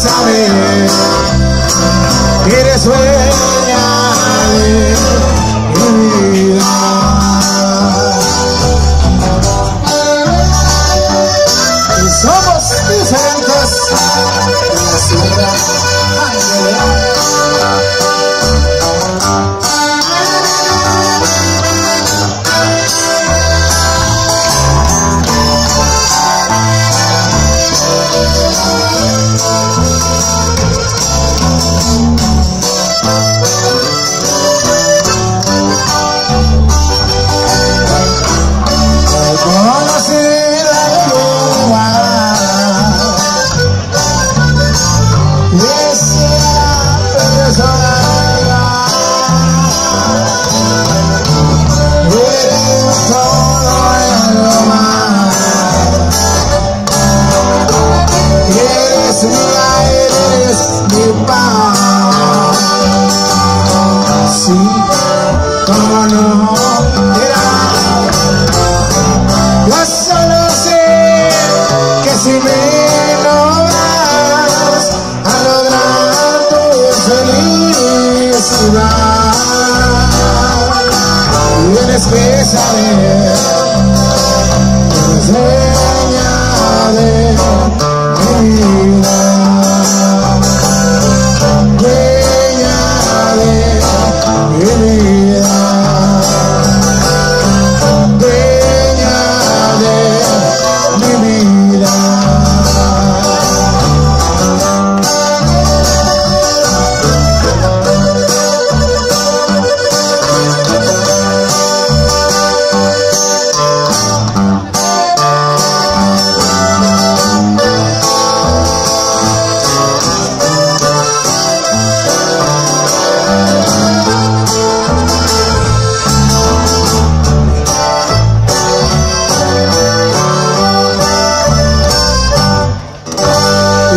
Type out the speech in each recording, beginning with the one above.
sorry. no. Solo sé que si me logras a lograr tienes que saber.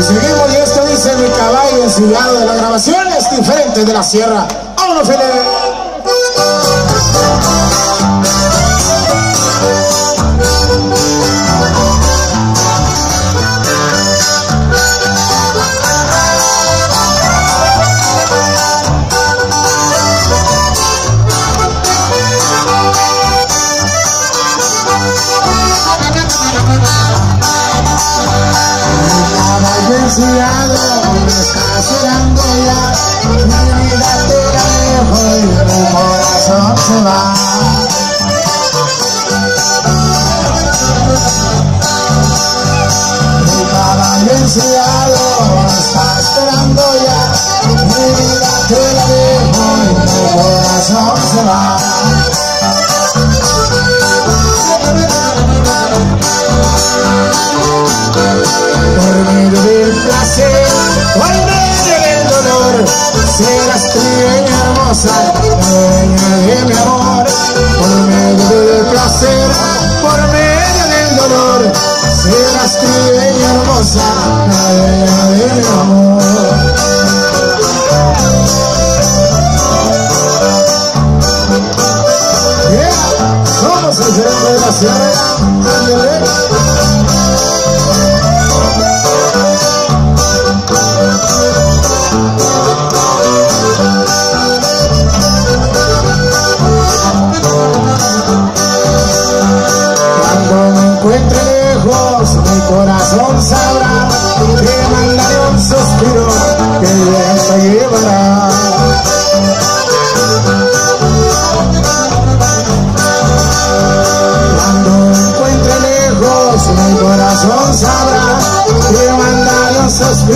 Recibimos y esto dice mi caballo en su lado de la grabación es diferente de la sierra. ¡Vámonos, Felipe! demasiado, me está esperando ya, mi vida te la dejo y mi corazón se va. Por medio del placer, por medio del dolor, serás tú hermosa, dueña de mi Será?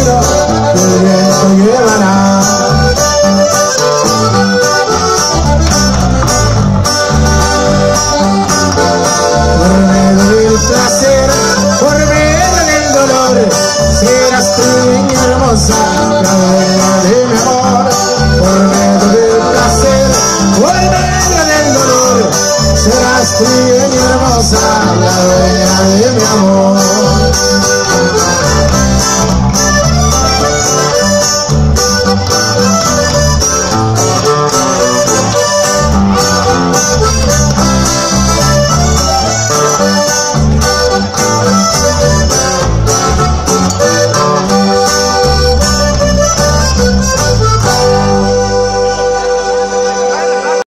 viento, el viento llevará. Por medio del placer, por medio del dolor, serás tú hermosa, la de mi amor. Por medio del placer, por medio del dolor, serás tú